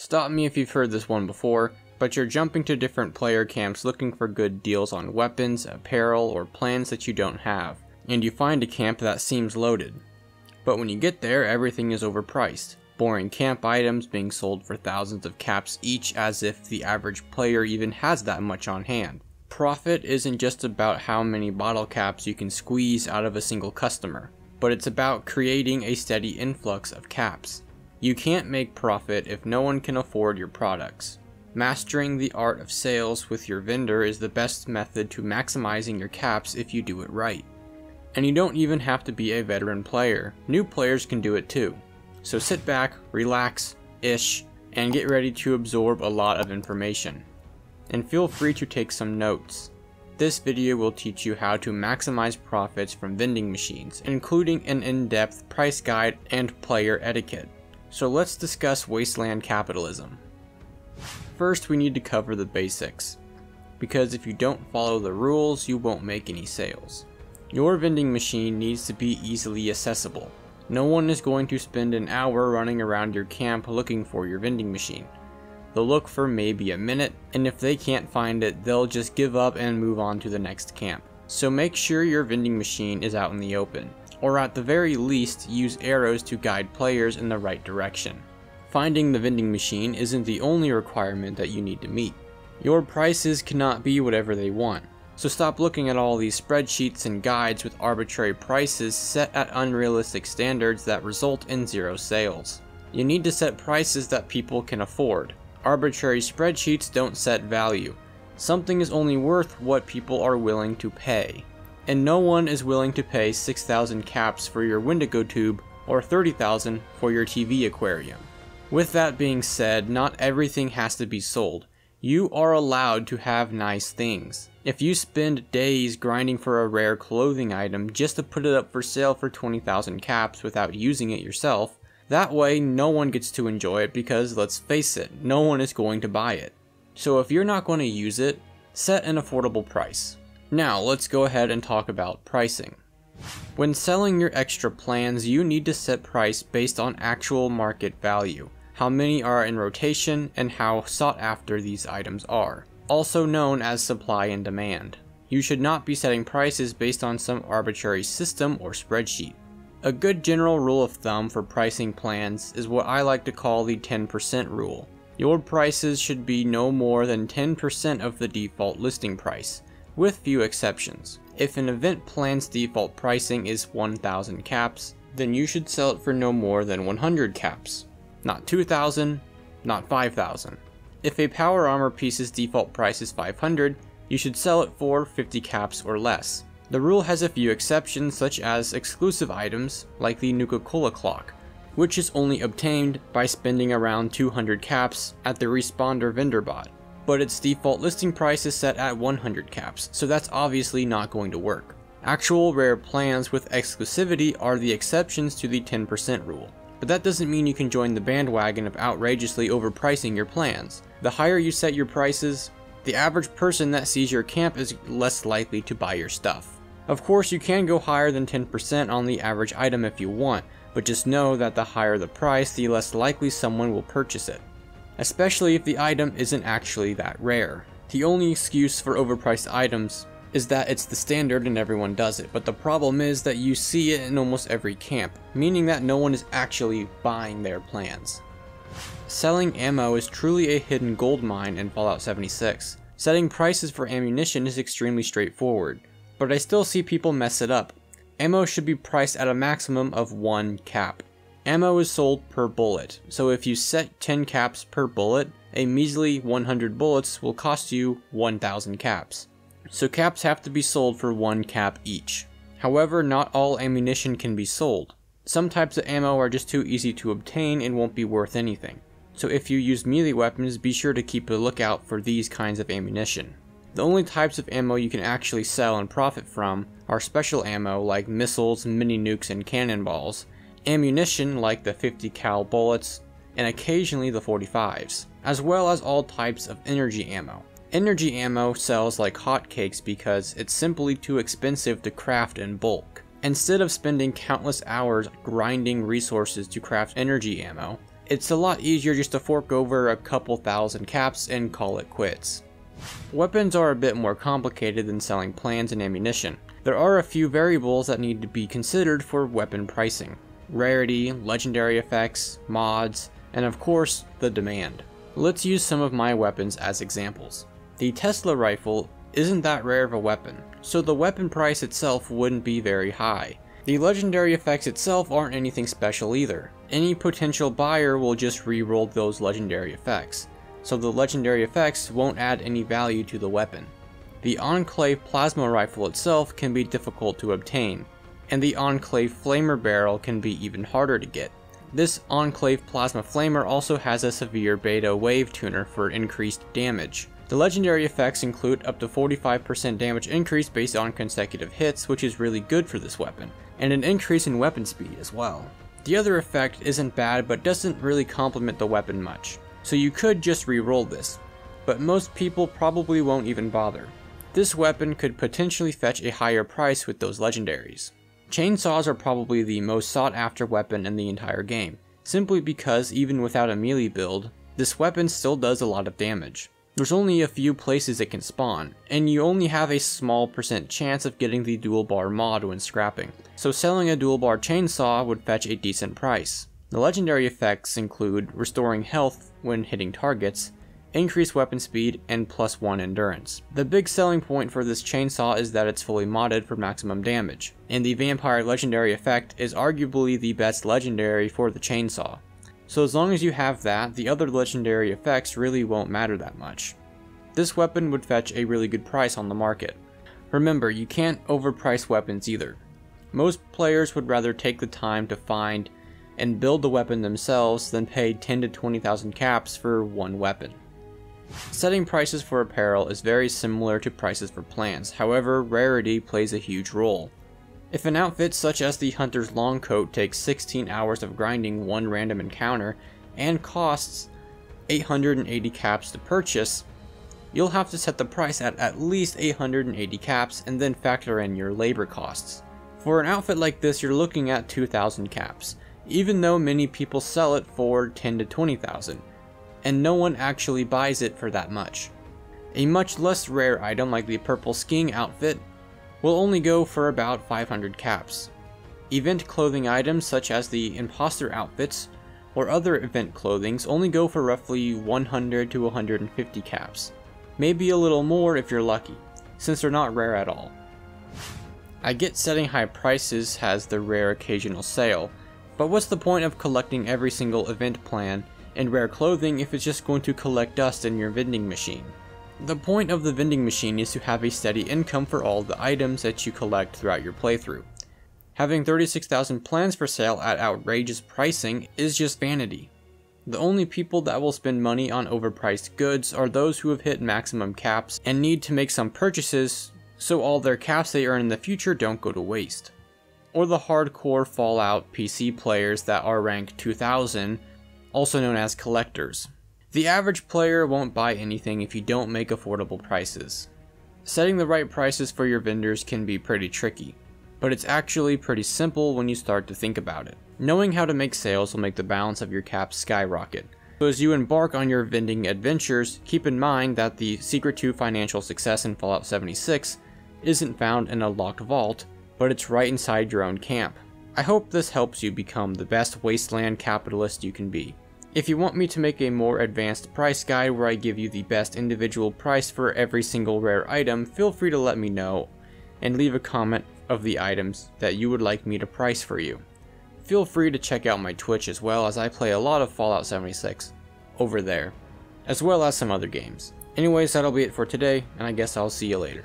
Stop me if you've heard this one before, but you're jumping to different player camps looking for good deals on weapons, apparel, or plans that you don't have, and you find a camp that seems loaded. But when you get there, everything is overpriced. Boring camp items being sold for thousands of caps each as if the average player even has that much on hand. Profit isn't just about how many bottle caps you can squeeze out of a single customer, but it's about creating a steady influx of caps. You can't make profit if no one can afford your products. Mastering the art of sales with your vendor is the best method to maximizing your caps if you do it right. And you don't even have to be a veteran player, new players can do it too. So sit back, relax, ish, and get ready to absorb a lot of information. And feel free to take some notes. This video will teach you how to maximize profits from vending machines, including an in-depth price guide and player etiquette. So let's discuss wasteland capitalism. First, we need to cover the basics, because if you don't follow the rules, you won't make any sales. Your vending machine needs to be easily accessible. No one is going to spend an hour running around your camp looking for your vending machine. They'll look for maybe a minute, and if they can't find it, they'll just give up and move on to the next camp. So make sure your vending machine is out in the open or at the very least use arrows to guide players in the right direction. Finding the vending machine isn't the only requirement that you need to meet. Your prices cannot be whatever they want, so stop looking at all these spreadsheets and guides with arbitrary prices set at unrealistic standards that result in zero sales. You need to set prices that people can afford. Arbitrary spreadsheets don't set value. Something is only worth what people are willing to pay and no one is willing to pay 6,000 caps for your Wendigo tube or 30,000 for your TV aquarium. With that being said, not everything has to be sold. You are allowed to have nice things. If you spend days grinding for a rare clothing item just to put it up for sale for 20,000 caps without using it yourself, that way no one gets to enjoy it because let's face it, no one is going to buy it. So if you're not going to use it, set an affordable price. Now let's go ahead and talk about pricing. When selling your extra plans, you need to set price based on actual market value, how many are in rotation, and how sought after these items are, also known as supply and demand. You should not be setting prices based on some arbitrary system or spreadsheet. A good general rule of thumb for pricing plans is what I like to call the 10% rule. Your prices should be no more than 10% of the default listing price, with few exceptions. If an event plan's default pricing is 1000 caps, then you should sell it for no more than 100 caps. Not 2000, not 5000. If a power armor piece's default price is 500, you should sell it for 50 caps or less. The rule has a few exceptions such as exclusive items like the Nuka-Cola clock, which is only obtained by spending around 200 caps at the responder vendor bot but its default listing price is set at 100 caps, so that's obviously not going to work. Actual rare plans with exclusivity are the exceptions to the 10% rule. But that doesn't mean you can join the bandwagon of outrageously overpricing your plans. The higher you set your prices, the average person that sees your camp is less likely to buy your stuff. Of course, you can go higher than 10% on the average item if you want, but just know that the higher the price, the less likely someone will purchase it especially if the item isn't actually that rare. The only excuse for overpriced items is that it's the standard and everyone does it, but the problem is that you see it in almost every camp, meaning that no one is actually buying their plans. Selling ammo is truly a hidden gold mine in Fallout 76. Setting prices for ammunition is extremely straightforward, but I still see people mess it up. Ammo should be priced at a maximum of 1 cap. Ammo is sold per bullet, so if you set 10 caps per bullet, a measly 100 bullets will cost you 1000 caps. So caps have to be sold for 1 cap each. However, not all ammunition can be sold. Some types of ammo are just too easy to obtain and won't be worth anything. So if you use melee weapons, be sure to keep a lookout for these kinds of ammunition. The only types of ammo you can actually sell and profit from are special ammo like missiles, mini nukes, and cannonballs, ammunition like the 50 cal bullets, and occasionally the 45s, as well as all types of energy ammo. Energy ammo sells like hotcakes because it's simply too expensive to craft in bulk. Instead of spending countless hours grinding resources to craft energy ammo, it's a lot easier just to fork over a couple thousand caps and call it quits. Weapons are a bit more complicated than selling plans and ammunition. There are a few variables that need to be considered for weapon pricing. Rarity, legendary effects, mods, and of course, the demand. Let's use some of my weapons as examples. The Tesla rifle isn't that rare of a weapon, so the weapon price itself wouldn't be very high. The legendary effects itself aren't anything special either. Any potential buyer will just re-roll those legendary effects, so the legendary effects won't add any value to the weapon. The Enclave plasma rifle itself can be difficult to obtain, and the Enclave flamer barrel can be even harder to get. This Enclave plasma flamer also has a severe beta wave tuner for increased damage. The legendary effects include up to 45% damage increase based on consecutive hits, which is really good for this weapon, and an increase in weapon speed as well. The other effect isn't bad but doesn't really complement the weapon much, so you could just re-roll this, but most people probably won't even bother. This weapon could potentially fetch a higher price with those legendaries. Chainsaws are probably the most sought after weapon in the entire game, simply because even without a melee build, this weapon still does a lot of damage. There's only a few places it can spawn, and you only have a small percent chance of getting the dual bar mod when scrapping, so selling a dual bar chainsaw would fetch a decent price. The legendary effects include restoring health when hitting targets, increased weapon speed, and plus 1 endurance. The big selling point for this chainsaw is that it's fully modded for maximum damage, and the vampire legendary effect is arguably the best legendary for the chainsaw. So as long as you have that, the other legendary effects really won't matter that much. This weapon would fetch a really good price on the market. Remember, you can't overprice weapons either. Most players would rather take the time to find and build the weapon themselves than pay 10 to 20,000 caps for one weapon. Setting prices for apparel is very similar to prices for plans, however rarity plays a huge role. If an outfit such as the Hunter's Long Coat takes 16 hours of grinding one random encounter and costs 880 caps to purchase, you'll have to set the price at at least 880 caps and then factor in your labor costs. For an outfit like this you're looking at 2000 caps, even though many people sell it for 10 to 20,000, and no one actually buys it for that much. A much less rare item like the purple skiing outfit will only go for about 500 caps. Event clothing items such as the imposter outfits or other event clothings only go for roughly 100 to 150 caps. Maybe a little more if you're lucky, since they're not rare at all. I get setting high prices has the rare occasional sale, but what's the point of collecting every single event plan and rare clothing if it's just going to collect dust in your vending machine? The point of the vending machine is to have a steady income for all the items that you collect throughout your playthrough. Having 36,000 plans for sale at outrageous pricing is just vanity. The only people that will spend money on overpriced goods are those who have hit maximum caps and need to make some purchases so all their caps they earn in the future don't go to waste. Or the hardcore Fallout PC players that are ranked 2000, also known as collectors. The average player won't buy anything if you don't make affordable prices. Setting the right prices for your vendors can be pretty tricky, but it's actually pretty simple when you start to think about it. Knowing how to make sales will make the balance of your cap skyrocket. So as you embark on your vending adventures, keep in mind that the secret to financial success in Fallout 76 isn't found in a locked vault, but it's right inside your own camp. I hope this helps you become the best wasteland capitalist you can be. If you want me to make a more advanced price guide where I give you the best individual price for every single rare item, feel free to let me know and leave a comment of the items that you would like me to price for you. Feel free to check out my Twitch as well as I play a lot of Fallout 76 over there, as well as some other games. Anyways, that'll be it for today, and I guess I'll see you later.